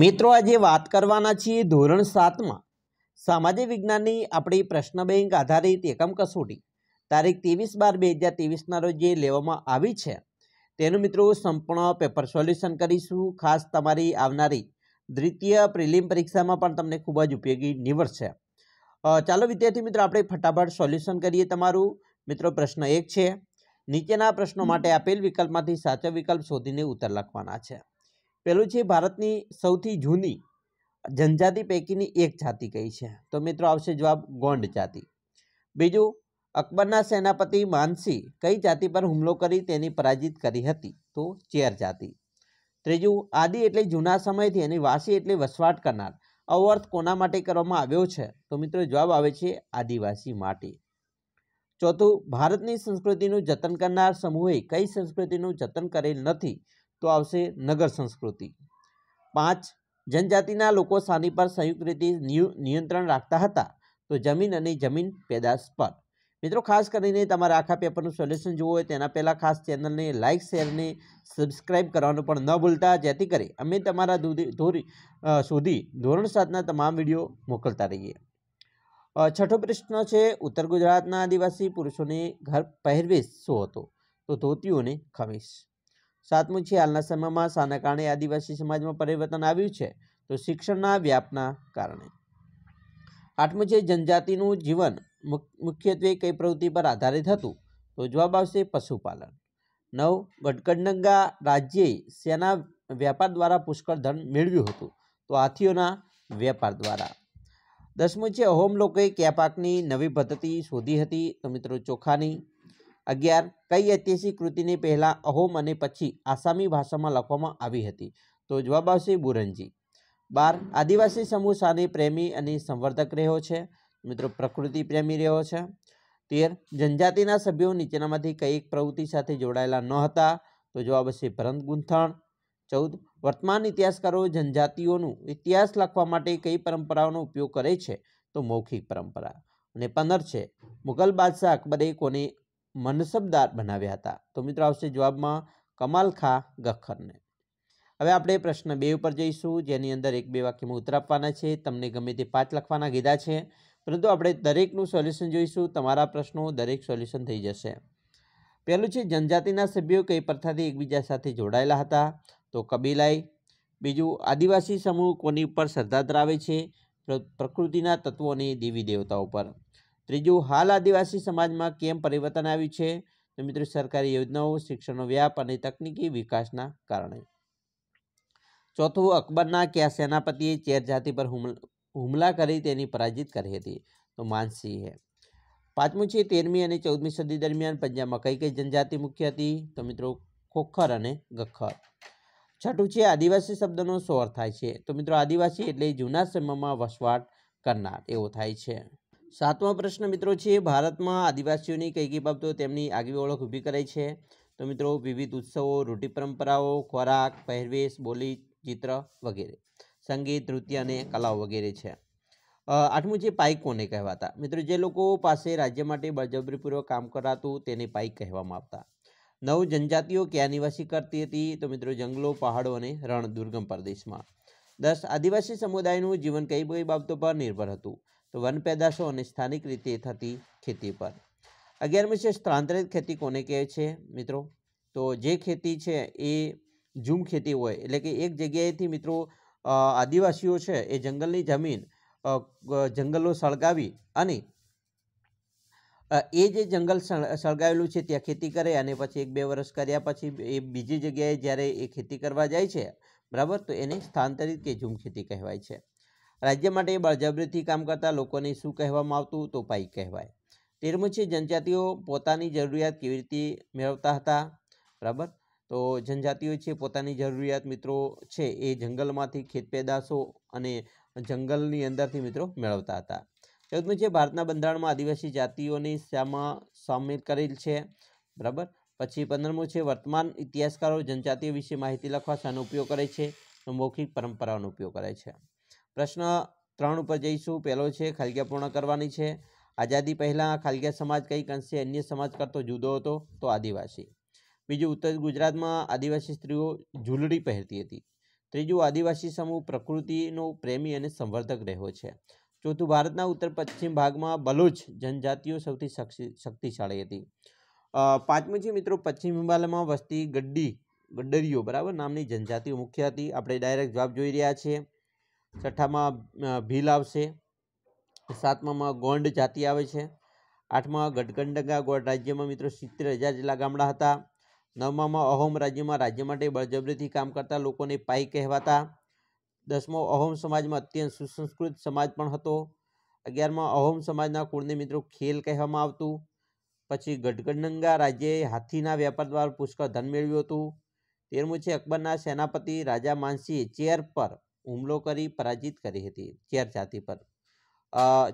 મિત્રો, આજે વાત કરવાના છીએ ધોરણ સાતમાં. સામાજિક વિજ્ઞાનની આપણી પ્રશ્ન બેંક આધારિત એકમ કસોટી. તારીખ ત્રેવીસ બાર બે હજાર ત્રેવીસના રોજ જે લેવામાં આવી છે, તેનું મિત્રો સંપૂર્ણ પેપર સોલ્યુશન કરીશું. ખાસ તમારી આવનારી દ્વિતીય પ્રિલિમ પરીક્ષામાં પણ તમને ખૂબ જ ઉપયોગી નીવડશે. ચાલો વિદ્યાર્થી મિત્રો, આપણે ફટાફટ સોલ્યુશન કરીએ તમારું. મિત્રો, પ્રશ્ન એક છે. નીચેના પ્રશ્નો માટે આપેલ વિકલ્પમાંથી સાચો વિકલ્પ શોધીને ઉત્તર લખવાના છે. પેલું છે ભારતની સૌથી જૂની જનજાતિ પૈકીની એક જાતિ કઈ છે? તો મિત્રો આવશે જવાબ ગોંડ જાતિ. બીજું, અકબરના સેનાપતિ માનસી કઈ જાતિ પર હુમલો કરી તેની પરાજિત કરી હતી? તો ચેર જાતિ. ત્રીજું, આદિ એટલે જૂના સમયથી અને વાસી એટલે વસવાટ કરનાર. આવો કોના માટે કરવામાં આવ્યો છે? તો મિત્રો જવાબ આવે છે આદિવાસી માટે. ચોથું, ભારતની સંસ્કૃતિનું જતન કરનાર સમૂહે કઈ સંસ્કૃતિનું જતન કરેલ નથી? તો આવશે નગર સંસ્કૃતિ. પાંચ, જનજાતિના લોકો સાની પર સંયુક્ત રીતે નિયુ- નિયંત્રણ રાખતા હતા, તો જમીન અને જમીન પેદાશ પર. મિત્રો, ખાસ કરીને તમારા આખા પેપરનું સોલ્યુશન જોવું હોય તેના પહેલાં ખાસ ચેનલને લાઇક શેરને સબસ્ક્રાઇબ કરવાનું પણ ન ભૂલતા, જેથી કરી અમે તમારા ધોરી સુધી ધોરણ સાતના તમામ વીડિયો મોકલતા રહીએ. છઠ્ઠો પ્રશ્ન છે, ઉત્તર ગુજરાતના આદિવાસી પુરુષોને ઘર પહેરવેશ શું હતો? તો ધોતીઓ ખમીસ. સાતમું છે, હાલના સમયમાં શાના કારણે આદિવાસી સમાજમાં પરિવર્તન આવ્યું છે, તો શિક્ષણના વ્યાપના કારણે. આઠમું છે, જનજાતિનું જીવન મુખ્યત્વે કઈ પ્રવૃત્તિ પર આધારિત હતું? તો જવાબ આવશે પશુપાલન. નવ ગઢકંડંગા રાજ્યે શેના વ્યાપાર દ્વારા પુષ્કળ ધન મેળવ્યું હતું? તો હાથીઓના વેપાર દ્વારા. દસમું છે અહોમ લોકોએ ક્યાં પાકની નવી પદ્ધતિ શોધી હતી? તો મિત્રો ચોખાની અગિયાર, કઈ ઐતિહાસિક કૃતિની પહેલાં અહોમ અને પછી આસામી ભાષામાં લખવામાં આવી હતી? તો જવાબ આવશે બુરંજી બાર, આદિવાસી સમૂહ સાને પ્રેમી અને સંવર્ધક રહ્યો છે? મિત્રો, પ્રકૃતિ પ્રેમી રહ્યો છે. તેર, જનજાતિના સભ્યો નીચેનામાંથી કઈ પ્રવૃત્તિ સાથે જોડાયેલા ન હતા? તો જવાબ હશે ભરત ગૂંથણ. ચૌદ, વર્તમાન ઇતિહાસકારો જનજાતિઓનું ઇતિહાસ લખવા માટે કઈ પરંપરાઓનો ઉપયોગ કરે છે? તો મૌખિક પરંપરા. અને પંદર છે, મુઘલ બાદશાહ અકબરે કોને મનસબદાર બનાવ્યા હતા. તો મિત્રો આવશે જવાબમાં કમાલ ખા ગખ્ખરને હવે આપણે પ્રશ્ન બે ઉપર જઈશું. જેની અંદર એક બે વાક્યમાં ઉત્તર આપવાના છે. તમને ગમે તે પાંચ લખવાના કીધા છે. પરંતુ આપણે દરેકનું સોલ્યુશન જોઈશું. તમારા પ્રશ્નો દરેક સોલ્યુશન થઈ જશે. પહેલું છે, જનજાતિના સભ્યો કઈ પ્રથાથી એકબીજા સાથે જોડાયેલા હતા? તો કબીલાઈ. બીજું, આદિવાસી સમૂહ કોની ઉપર શ્રદ્ધા ધરાવે છે? પ્રકૃતિના તત્વો અને દેવી દેવતાઓ પર. ત્રીજું, હાલ આદિવાસી સમાજમાં કેમ પરિવર્તન આવ્યું છે? તો મિત્રો, સરકારી યોજનાઓ, શિક્ષણનો વ્યાપ અને તકનીકી વિકાસના કારણે. ચોથું, અકબરના કયા સેનાપતિએ ચેર જાતિ પર હુમલ કરી તેની પરાજિત કરી હતી? તો માનસિંહે. પાંચમું છે, તેરમી અને ચૌદમી સદી દરમિયાન પંજાબમાં કઈ કઈ જનજાતિ મુખ્ય હતી? તો મિત્રો, ખોખર અને ગખર છઠ્ઠું છે, આદિવાસી શબ્દનો અર્થ થાય છે. તો મિત્રો, આદિવાસી એટલે જૂના સમયમાં વસવાટ કરનાર. એવો થાય છે. સાતમો પ્રશ્ન મિત્રો છે, ભારતમાં આદિવાસીઓની કઈ કઈ બાબતો તેમની આગવી ઓળખ ઊભી કરે છે? તો મિત્રો, વિવિધ ઉત્સવો, રૂઢિ પરંપરાઓ, ખોરાક, પહેરવેશ, બોલી, ચિત્ર વગેરે, સંગીત, નૃત્ય અને કલાઓ વગેરે છે. આઠમું છે, પાઇક કોને કહેવાતા? મિત્રો, જે લોકો પાસે રાજ્ય માટે બળજબરીપૂર્વક કામ કરાતું તેને પાઇક કહેવામાં આવતા. નવ જનજાતિઓ ક્યાં નિવાસી કરતી હતી? તો મિત્રો, જંગલો, પહાડો અને રણ દુર્ગમ પ્રદેશમાં. દસ, આદિવાસી સમુદાયનું જીવન કઈ કઈ બાબતો પર નિર્ભર હતું? તો વન પેદાશો અને સ્થાનિક રીતે થતી ખેતી પર. અગિયારમી છે, સ્થળાંતરિત ખેતી કોને કહે છે? મિત્રો, તો જે ખેતી છે એ ઝૂમ ખેતી હોય, એટલે કે એક જગ્યાએથી મિત્રો આદિવાસીઓ છે એ જંગલની જમીન જંગલો સળગાવી અને એ જે જંગલ સળ- સળગાવેલું છે ત્યાં ખેતી કરે અને પછી એક બે વર્ષ કર્યા પછી એ બીજી જગ્યાએ જ્યારે એ ખેતી કરવા જાય છે, બરાબર? તો એને સ્થાનાંતરિત કે ઝૂમ ખેતી કહેવાય છે. રાજ્ય માટે બળજબરીથી કામ કરતા લોકોને શું કહેવામાં આવતું તો પાઈ કહેવાય. તેરમું છે જનજાતિઓ પોતાની જરૂરિયાત કેવી રીતે મેળવતા હતા? બરાબર? તો જનજાતિઓ છે, પોતાની જરૂરિયાત મિત્રો છે, એ જંગલમાંથી ખેત પેદાશો અને જંગલની અંદરથી મિત્રો મેળવતા હતા. ચૌદમું છે, ભારતના બંધારણમાં આદિવાસી જાતિઓની શામાં સામેલ કરેલ છે. બરાબર? પછી પંદરમું છે, વર્તમાન ઇતિહાસકારો જનજાતિઓ વિશે માહિતી લખવા શાનો ઉપયોગ કરે છે મૌખિક પરંપરાઓનો ઉપયોગ કરે છે. પ્રશ્ન ત્રણ ઉપર જઈશું. પહેલો છે ખાલગ્યા પૂર્ણ કરવાની છે. આઝાદી પહેલાં ખાલગ્યા સમાજ કંઈક અંશે અન્ય સમાજ કરતો જુદો હતો, તો આદિવાસી. બીજું, ઉત્તર ગુજરાતમાં આદિવાસી સ્ત્રીઓ ઝૂલડી પહેરતી હતી. ત્રીજું, આદિવાસી સમૂહ પ્રકૃતિનો પ્રેમી અને સંવર્ધક રહ્યો છે. ચોથું, ભારતના ઉત્તર પશ્ચિમ ભાગમાં બલુચ જનજાતિઓ સૌથી શક્તિશાળી હતી. પાંચમું છે મિત્રો, પશ્ચિમ હિમાલયમાં વસતી ગડ્ડી, ગડ્ડરીઓ, બરાબર? નામની જનજાતિઓ મુખ્ય હતી. આપણે ડાયરેક્ટ જવાબ જોઈ રહ્યા છીએ. છઠ્ઠામાં ભીલ આવશે. સાતમામાં ગોંડ જાતિ આવે છે. આઠમાં ગઢકંડગા ગોળ રાજ્યમાં મિત્રો સિત્તેર હજાર જેટલા ગામડા હતા. નવમામાં અહોમ રાજ્યમાં રાજ્ય માટે બળજબરીથી કામ કરતા લોકોને પાઈ કહેવાતા. દસમો અહોમ સમાજમાં અત્યંત સુસંસ્કૃત સમાજ પણ હતો. અગિયારમાં અહોમ સમાજના કુળને મિત્રો ખેલ કહેવામાં આવતું. પછી ગઢકંડંગા રાજ્યએ હાથીના વેપાર દ્વારા પુષ્કળ ધન મેળવ્યું હતું. તેરમું છે અકબરના સેનાપતિ રાજા માનસિંહ ચેર પર હુમલો કરી, પરાજિત કરી હતી ચેર જાતિ પર.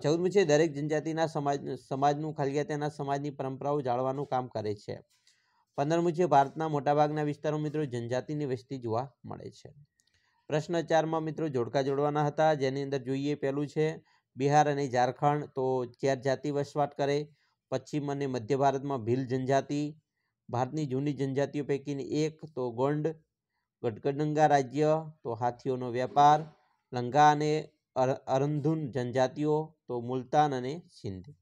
ચૌદમું છે દરેક જનજાતિના સમાજ, સમાજનું ખાલી તેના સમાજની પરંપરાઓ જાળવાનું કામ કરે છે. પંદરમું છે ભારતના મોટાભાગના વિસ્તારો મિત્રો જનજાતિની વસ્તી જોવા મળે છે. પ્રશ્ન ચારમાં મિત્રો જોડકા જોડવાના હતા, જેની અંદર જોઈએ પહેલું છે, બિહાર અને ઝારખંડ તો ચેર જાતિ વસવાટ કરે, પશ્ચિમ અને મધ્ય ભારતમાં ભીલ જનજાતિ, ભારતની જૂની જનજાતિઓ પૈકીની એક તો ગોંડ ગઢકડંગા રાજ્ય, તો હાથીઓનો વેપાર લંગા અને અર- અરંધુન જનજાતિઓ, તો મુલતાન અને સિંધ.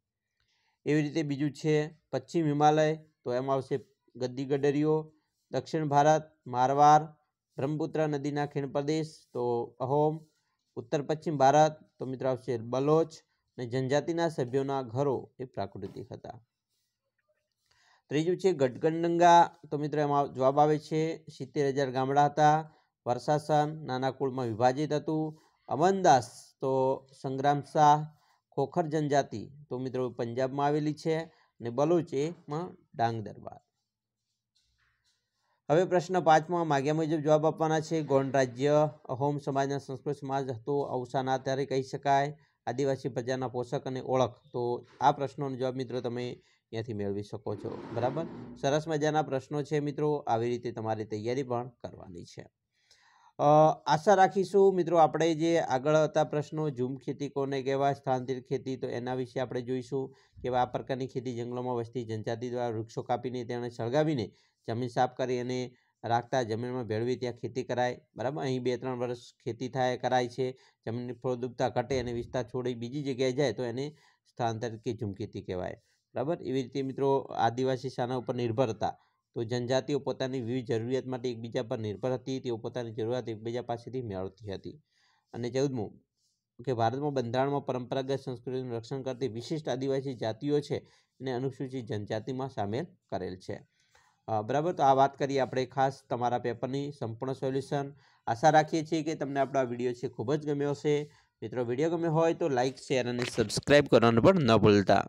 એવી રીતે બીજું છે પશ્ચિમ હિમાલય, તો એમાં આવશે ગદ્દી ગડરીઓ, દક્ષિણ ભારત મારવાડ બ્રહ્મપુત્ર નદીના ખીણ પ્રદેશ તો અહોમ, ઉત્તર પશ્ચિમ ભારત, તો મિત્રો આવશે બલોચ અને જનજાતિના સભ્યોના ઘરો એ પ્રાકૃતિક હતા. ત્રીજું છે ગઢગંડંગા. તો મિત્રો એમાં જવાબ આવે છે સિત્તેર હજાર ગામડા હતા. વર્ષાસન નાના કુળમાં વિભાજિત હતું. અમનદાસ તો સંગ્રામ શાહ, ખોખર જનજાતિ. તો મિત્રો પંજાબમાં આવેલી છે અને બલોચ એમાં ડાંગ દરબાર. હવે પ્રશ્ન પાંચમાં, માગ્યા મુજબ જવાબ આપવાના છે. ગોંડ રાજ્ય, અહોમ સમાજના સંસ્કૃત સમાજ હતો. અવસાના ત્યારે કહી શકાય. આદિવાસી પ્રજાના પોષક અને ઓળખ. તો આ પ્રશ્નોનો જવાબ મિત્રો તમે અહીંયાથી મેળવી શકો છો. બરાબર? સરસ મજાના પ્રશ્નો છે મિત્રો. આવી રીતે તમારી તૈયારી પણ કરવાની છે. આશા રાખીશું મિત્રો આપણે જે આગળ હતા પ્રશ્નો, ઝૂમ ખેતી કોને કહેવાય સ્થાનાંતરિત ખેતી, તો એના વિશે આપણે જોઈશું કે આ પ્રકારની ખેતી જંગલોમાં વસતી જનજાતિ દ્વારા વૃક્ષો કાપીને તેને સળગાવીને જમીન સાફ કરી અને રાખતા જમીનમાં ભેળવી ત્યાં ખેતી કરાય. બરાબર? અહીં બે ત્રણ વર્ષ ખેતી થાય કરાય છે. જમીનની ફળદ્રુપતા ઘટે અને વિસ્તાર છોડી બીજી જગ્યાએ જાય તો એને સ્થાનાંતરિત કે ઝૂમ કહેવાય. બરાબર? એવી રીતે મિત્રો આદિવાસી શાના ઉપર નિર્ભર હતા. તો જનજાતિઓ પોતાની વિવિધ જરૂરિયાત માટે એકબીજા પર નિર્ભર હતી. તેઓ પોતાની જરૂરિયાત એકબીજા પાસેથી મેળવતી હતી. અને ચૌદમું, કે ભારતમાં બંધારણમાં પરંપરાગત સંસ્કૃતિનું રક્ષણ કરતી વિશિષ્ટ આદિવાસી જાતિઓ છે એને અનુસૂચિત જનજાતિમાં સામેલ કરેલ છે. બરાબર? તો આ વાત કરીએ આપણે ખાસ તમારા પેપરની સંપૂર્ણ સોલ્યુશન. આશા રાખીએ છીએ કે તમને આપણો આ વીડિયો છે ખૂબ જ ગમ્યો હશે. મિત્રો વીડિયો ગમ્યો હોય તો લાઇક શેર અને સબસ્ક્રાઈબ કરવાનું પણ ન ભૂલતા.